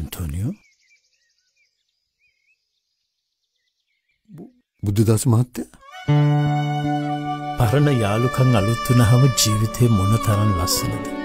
අන්තෝනියෝ බුද්ධදස මහත්තය පරණ යාළුකං අලුත්වනහම ජීවිතය මොන තරන් ලස්සනද.